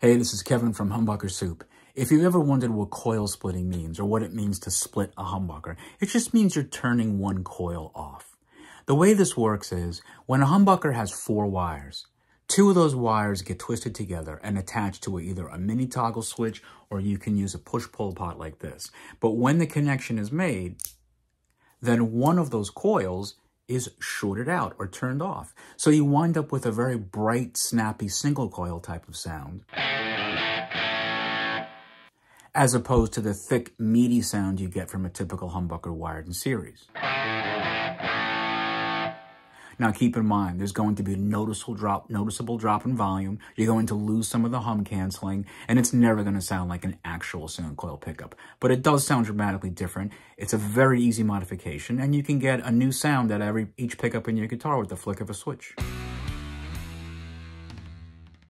Hey, this is Kevin from Humbucker Soup. If you've ever wondered what coil splitting means or what it means to split a humbucker, it just means you're turning one coil off. The way this works is when a humbucker has four wires, two of those wires get twisted together and attached to either a mini toggle switch or you can use a push-pull pot like this. But when the connection is made, then one of those coils is shorted out or turned off. So you wind up with a very bright, snappy single coil type of sound as opposed to the thick, meaty sound you get from a typical humbucker wired in series. Now keep in mind, there's going to be a noticeable drop, noticeable drop in volume. You're going to lose some of the hum canceling, and it's never going to sound like an actual single coil pickup. But it does sound dramatically different. It's a very easy modification, and you can get a new sound at every each pickup in your guitar with the flick of a switch.